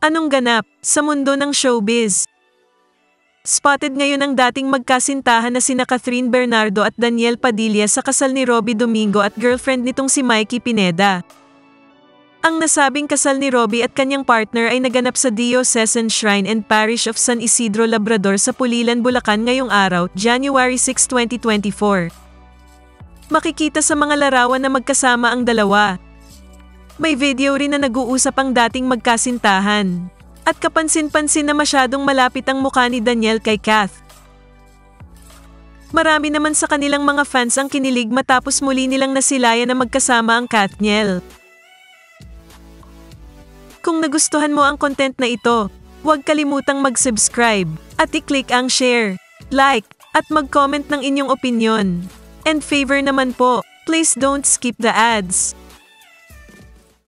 Anong ganap sa mundo ng showbiz? Spotted ngayon ang dating magkasintahan na sina Catherine Bernardo at Daniel Padilla sa kasal ni Robbie Domingo at girlfriend nitong si Mikey Pineda. Ang nasabing kasal ni Robbie at kanyang partner ay naganap sa Diocesan Shrine and Parish of San Isidro Labrador sa Pulilan, Bulacan ngayong araw, January 6, 2024. Makikita sa mga larawan na magkasama ang dalawa. May video rin na nag-uusap ang dating magkasintahan. At kapansin-pansin na masyadong malapit ang mukha ni Daniel kay Kath. Marami naman sa kanilang mga fans ang kinilig matapos muli nilang nasilayan na magkasama ang Kathniel. Kung nagustuhan mo ang content na ito, huwag kalimutang mag-subscribe at i-click ang share, like, at mag-comment ng inyong opinion. And favor naman po, please don't skip the ads.